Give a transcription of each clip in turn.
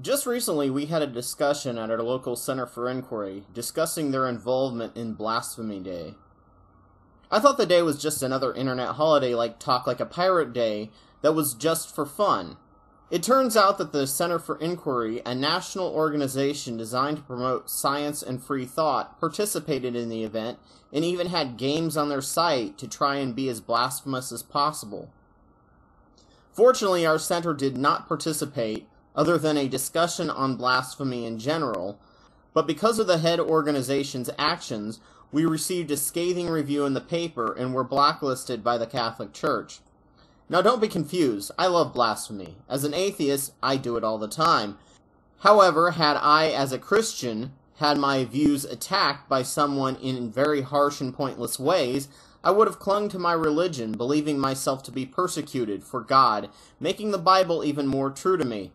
Just recently, we had a discussion at our local Center for Inquiry discussing their involvement in Blasphemy Day. I thought the day was just another internet holiday like Talk Like a Pirate Day that was just for fun. It turns out that the Center for Inquiry, a national organization designed to promote science and free thought, participated in the event and even had games on their site to try and be as blasphemous as possible. Fortunately, our center did not participate other than a discussion on blasphemy in general, but because of the head organization's actions, we received a scathing review in the paper and were blacklisted by the Catholic Church. Now, don't be confused. I love blasphemy. As an atheist, I do it all the time. However, had I, as a Christian, had my views attacked by someone in very harsh and pointless ways, I would have clung to my religion, believing myself to be persecuted for God, making the Bible even more true to me.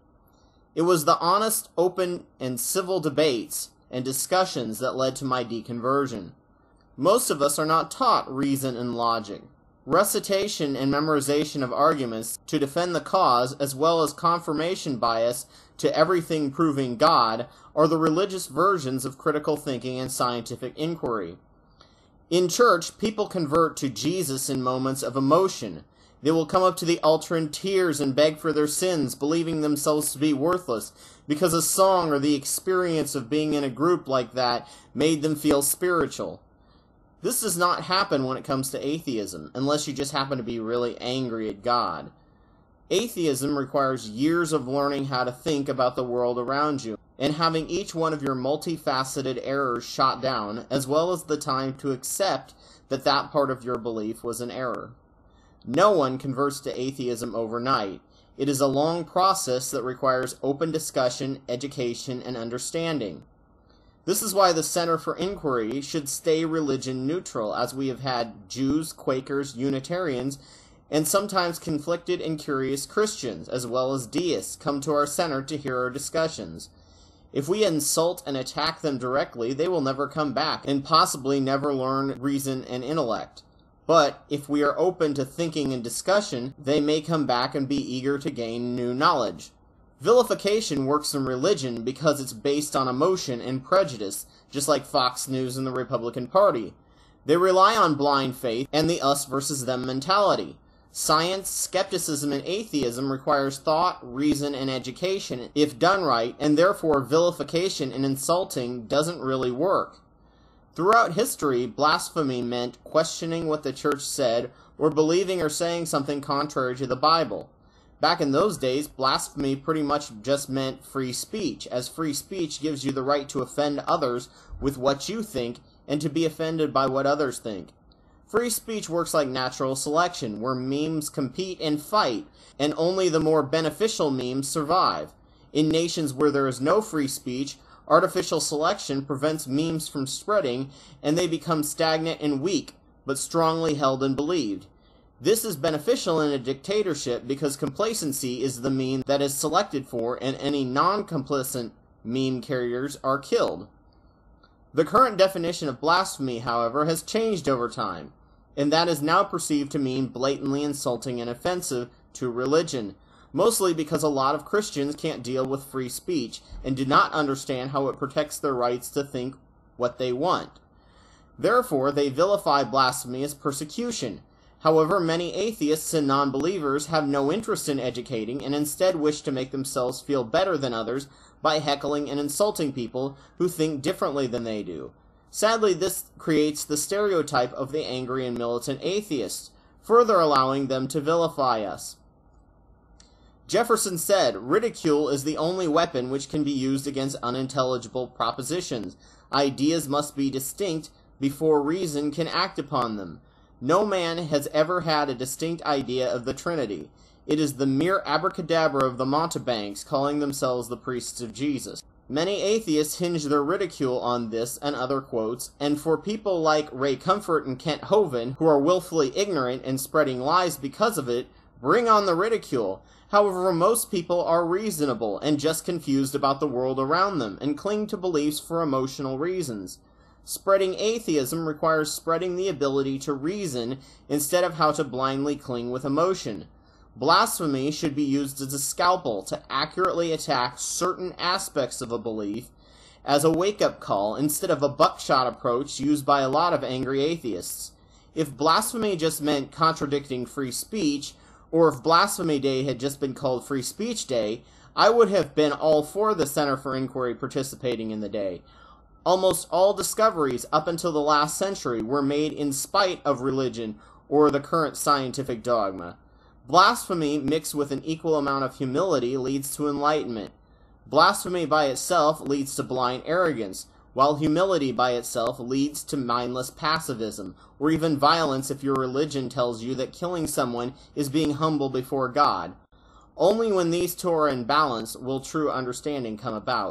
It was the honest, open, and civil debates and discussions that led to my deconversion. Most of us are not taught reason and logic. Recitation and memorization of arguments to defend the cause, as well as confirmation bias to everything proving God, are the religious versions of critical thinking and scientific inquiry. In church, people convert to Jesus in moments of emotion, they will come up to the altar in tears and beg for their sins, believing themselves to be worthless, because a song or the experience of being in a group like that made them feel spiritual. This does not happen when it comes to atheism, unless you just happen to be really angry at God. Atheism requires years of learning how to think about the world around you, and having each one of your multifaceted errors shot down, as well as the time to accept that that part of your belief was an error. No one converts to atheism overnight. It is a long process that requires open discussion, education, and understanding. This is why the Center for Inquiry should stay religion neutral, as we have had Jews, Quakers, Unitarians, and sometimes conflicted and curious Christians, as well as deists, come to our center to hear our discussions. If we insult and attack them directly, they will never come back, and possibly never learn reason and intellect. But if we are open to thinking and discussion, they may come back and be eager to gain new knowledge. Vilification works in religion because it's based on emotion and prejudice, just like Fox News and the Republican Party. They rely on blind faith and the us versus them mentality. Science, skepticism, and atheism requires thought, reason, and education if done right, and therefore vilification and insulting doesn't really work. Throughout history, blasphemy meant questioning what the church said or believing or saying something contrary to the Bible. Back in those days, blasphemy pretty much just meant free speech, as free speech gives you the right to offend others with what you think and to be offended by what others think. Free speech works like natural selection, where memes compete and fight, and only the more beneficial memes survive. In nations where there is no free speech, Artificial selection prevents memes from spreading, and they become stagnant and weak, but strongly held and believed. This is beneficial in a dictatorship because complacency is the meme that is selected for, and any non complacent meme carriers are killed. The current definition of blasphemy, however, has changed over time, and that is now perceived to mean blatantly insulting and offensive to religion, mostly because a lot of Christians can't deal with free speech and do not understand how it protects their rights to think what they want. Therefore, they vilify blasphemy as persecution. However, many atheists and non believers have no interest in educating and instead wish to make themselves feel better than others by heckling and insulting people who think differently than they do. Sadly, this creates the stereotype of the angry and militant atheist, further allowing them to vilify us. Jefferson said, Ridicule is the only weapon which can be used against unintelligible propositions. Ideas must be distinct before reason can act upon them. No man has ever had a distinct idea of the Trinity. It is the mere abracadabra of the mountebanks calling themselves the priests of Jesus. Many atheists hinge their ridicule on this and other quotes, and for people like Ray Comfort and Kent Hovind, who are willfully ignorant and spreading lies because of it, bring on the ridicule. However, most people are reasonable and just confused about the world around them and cling to beliefs for emotional reasons. Spreading atheism requires spreading the ability to reason instead of how to blindly cling with emotion. Blasphemy should be used as a scalpel to accurately attack certain aspects of a belief as a wake up call instead of a buckshot approach used by a lot of angry atheists. If blasphemy just meant contradicting free speech, or if Blasphemy Day had just been called Free Speech Day, I would have been all for the Center for Inquiry participating in the day. Almost all discoveries up until the last century were made in spite of religion or the current scientific dogma. Blasphemy mixed with an equal amount of humility leads to enlightenment. Blasphemy by itself leads to blind arrogance, while humility by itself leads to mindless passivism, or even violence if your religion tells you that killing someone is being humble before God. Only when these two are in balance will true understanding come about.